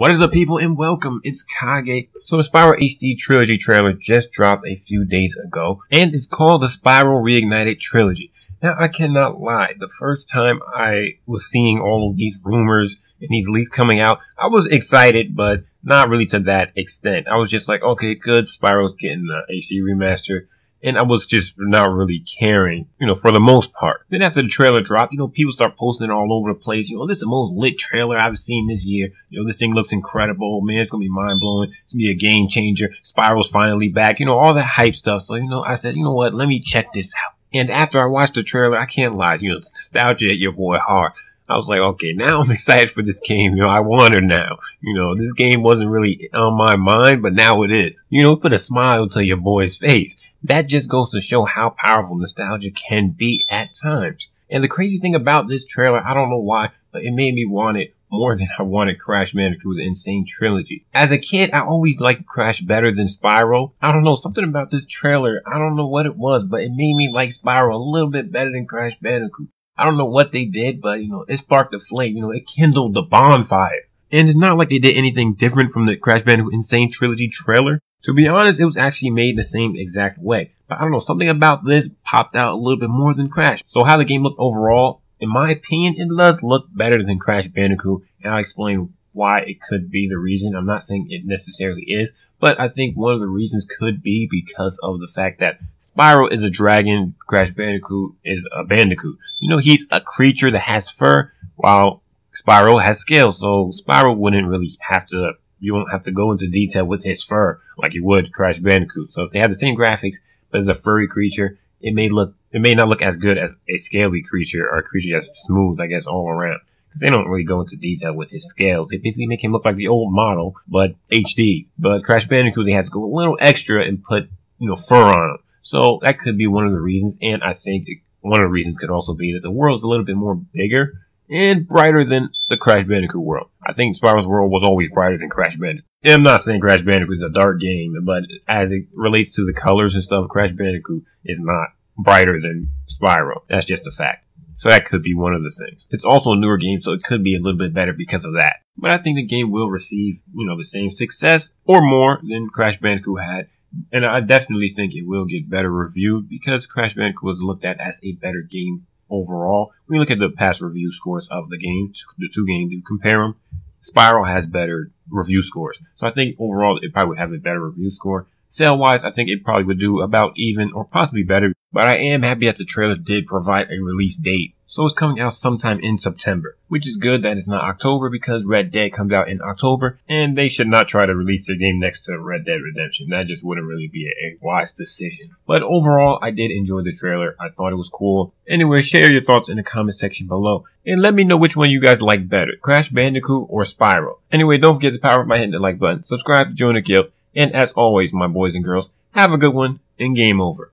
What is up people and welcome, it's Kage. So the Spyro HD Trilogy trailer just dropped a few days ago and it's called the Spyro Reignited Trilogy. Now I cannot lie, the first time I was seeing all of these rumors and these leaks coming out, I was excited but not really to that extent. I was just like, okay good, Spyro's getting the HD remaster and I was just not really caring, you know, for the most part. Then after the trailer dropped, you know, people start posting it all over the place. You know, this is the most lit trailer I've seen this year. You know, this thing looks incredible. Man, it's gonna be mind blowing. It's gonna be a game changer. Spyro's finally back. You know, all that hype stuff. So, you know, I said, you know what? Let me check this out. And after I watched the trailer, I can't lie. You know, nostalgia at your boy hard. I was like, okay, now I'm excited for this game. You know, I want her now. You know, this game wasn't really on my mind, but now it is. You know, put a smile to your boy's face. That just goes to show how powerful nostalgia can be at times. And the crazy thing about this trailer, I don't know why, but it made me want it more than I wanted Crash Bandicoot the N. Sane Trilogy. As a kid, I always liked Crash better than Spyro. I don't know, something about this trailer, I don't know what it was, but it made me like Spyro a little bit better than Crash Bandicoot. I don't know what they did, but you know, it sparked a flame, you know, it kindled the bonfire. And it's not like they did anything different from the Crash Bandicoot N. Sane Trilogy trailer. To be honest, it was actually made the same exact way. But I don't know, something about this popped out a little bit more than Crash. So how the game looked overall, in my opinion, it does look better than Crash Bandicoot. And I'll explain why it could be the reason. I'm not saying it necessarily is, but I think one of the reasons could be because of the fact that Spyro is a dragon, Crash Bandicoot is a bandicoot. You know, he's a creature that has fur, while Spyro has scales, so Spyro wouldn't really have to you won't have to go into detail with his fur like you would Crash Bandicoot. So if they have the same graphics, but as a furry creature, it may look, it may not look as good as a scaly creature or a creature that's smooth, I guess, all around. Because they don't really go into detail with his scales. They basically make him look like the old model, but HD. But Crash Bandicoot, they had to go a little extra and put, you know, fur on him. So that could be one of the reasons. And I think one of the reasons could also be that the world's a little bit more bigger and brighter than the Crash Bandicoot world. I think Spyro's world was always brighter than Crash Bandicoot. I'm not saying Crash Bandicoot is a dark game, but as it relates to the colors and stuff, Crash Bandicoot is not brighter than Spyro. That's just a fact. So that could be one of the things. It's also a newer game, so it could be a little bit better because of that. But I think the game will receive, you know, the same success or more than Crash Bandicoot had. And I definitely think it will get better reviewed because Crash Bandicoot was looked at as a better game overall. When you look at the past review scores of the game, the two games, you compare them, Spyro has better review scores. So I think overall it probably would have a better review score. Sale wise, I think it probably would do about even or possibly better. But I am happy that the trailer did provide a release date so it's coming out sometime in September, which is good that it's not October because Red Dead comes out in October and they should not try to release their game next to Red Dead Redemption. That just wouldn't really be a, wise decision. But overall, I did enjoy the trailer. I thought it was cool. Anyway, share your thoughts in the comment section below and let me know which one you guys like better, Crash Bandicoot or Spyro. Anyway, don't forget to power up by hitting the like button, subscribe to join the guild, and as always, my boys and girls, have a good one and game over.